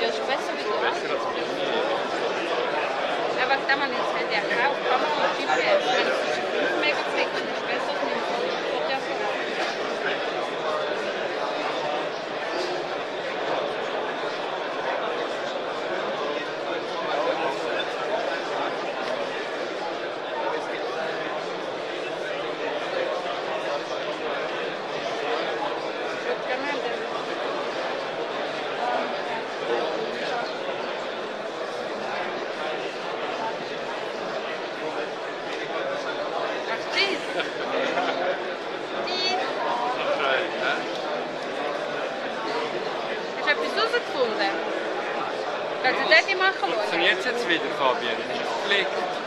Я же спасибо. Ава, там они сидят. Etwas herausgefunden? Kannst du dort mal schauen? Funktioniert es jetzt wieder, Fabian? Ist?